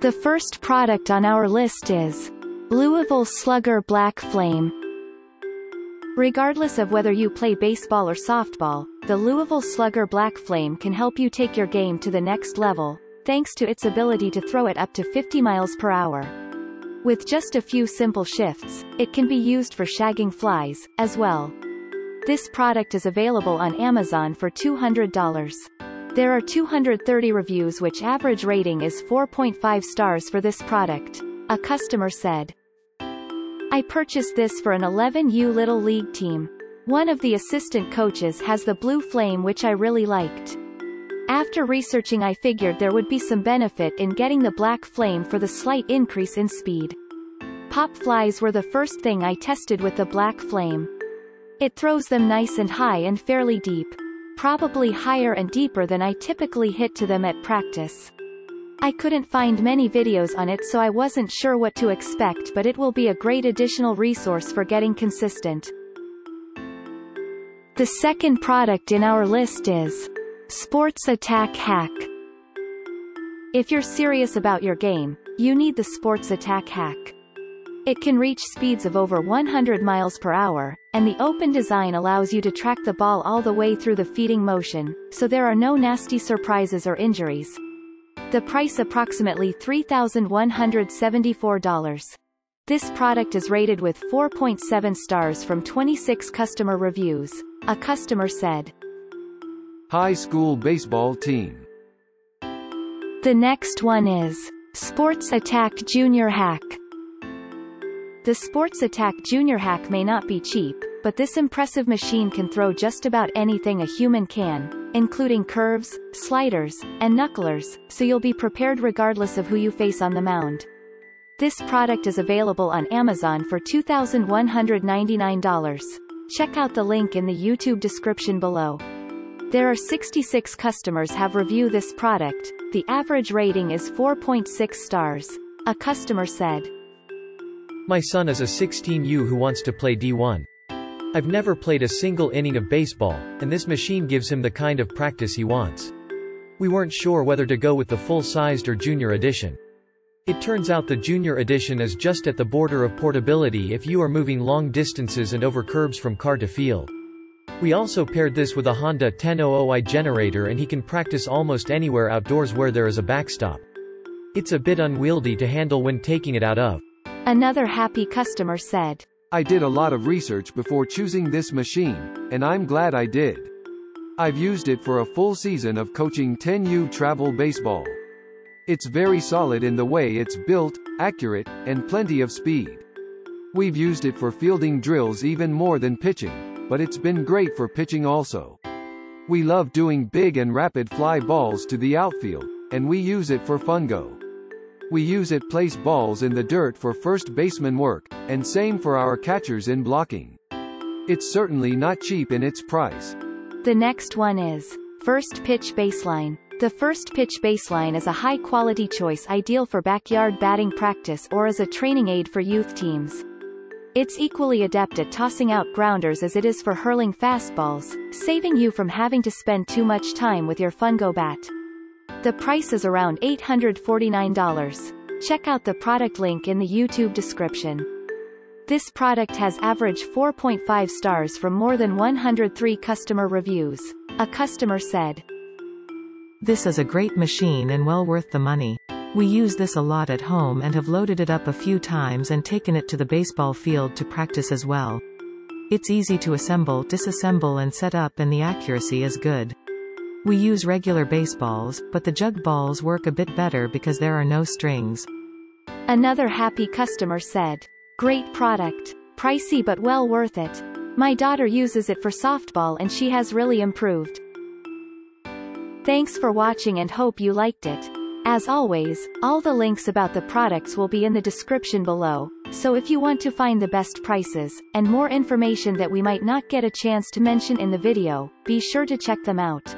The first product on our list is Louisville Slugger Black Flame. Regardless of whether you play baseball or softball, the Louisville Slugger Black Flame can help you take your game to the next level, thanks to its ability to throw it up to 50 miles per hour. With just a few simple shifts, it can be used for shagging flies, as well. This product is available on Amazon for $200. There are 230 reviews which average rating is 4.5 stars for this product. A customer said. I purchased this for an 11U Little League team. One of the assistant coaches has the blue flame which I really liked. After researching I figured there would be some benefit in getting the black flame for the slight increase in speed. Pop flies were the first thing I tested with the black flame. It throws them nice and high and fairly deep. Probably higher and deeper than I typically hit to them at practice. I couldn't find many videos on it so I wasn't sure what to expect but it will be a great additional resource for getting consistent. The second product in our list is Sports Attack Hack. If you're serious about your game, you need the Sports Attack Hack. It can reach speeds of over 100 miles per hour, and the open design allows you to track the ball all the way through the feeding motion, so there are no nasty surprises or injuries. The price approximately $3,174. This product is rated with 4.7 stars from 26 customer reviews. A customer said. High school baseball team. The next one is Sports Attack Junior Hack. The Sports Attack Junior Hack may not be cheap, but this impressive machine can throw just about anything a human can, including curves, sliders, and knucklers, so you'll be prepared regardless of who you face on the mound. This product is available on Amazon for $2,199. Check out the link in the YouTube description below. There are 66 customers have reviewed this product, the average rating is 4.6 stars. A customer said. My son is a 16U who wants to play D1. I've never played a single inning of baseball, and this machine gives him the kind of practice he wants. We weren't sure whether to go with the full-sized or junior edition. It turns out the junior edition is just at the border of portability if you are moving long distances and over curbs from car to field. We also paired this with a Honda 1000i generator and he can practice almost anywhere outdoors where there is a backstop. It's a bit unwieldy to handle when taking it out of. Another happy customer said. I did a lot of research before choosing this machine, and I'm glad I did. I've used it for a full season of coaching 10U travel baseball. It's very solid in the way it's built, accurate, and plenty of speed. We've used it for fielding drills even more than pitching but it's been great for pitching also. We love doing big and rapid fly balls to the outfield, and we use it for fungo. We use it place balls in the dirt for first baseman work, and same for our catchers in blocking. It's certainly not cheap in its price. The next one is First Pitch Baseline. The First Pitch Baseline is a high-quality choice ideal for backyard batting practice or as a training aid for youth teams. It's equally adept at tossing out grounders as it is for hurling fastballs, saving you from having to spend too much time with your Fungo bat. The price is around $849. Check out the product link in the YouTube description. This product has average 4.5 stars from more than 103 customer reviews. A customer said. This is a great machine and well worth the money. We use this a lot at home and have loaded it up a few times and taken it to the baseball field to practice as well. It's easy to assemble, disassemble and set up and the accuracy is good. We use regular baseballs, but the jug balls work a bit better because there are no strings. Another happy customer said. Great product. Pricey but well worth it. My daughter uses it for softball and she has really improved. Thanks for watching and hope you liked it. As always, all the links about the products will be in the description below, so if you want to find the best prices, and more information that we might not get a chance to mention in the video, be sure to check them out.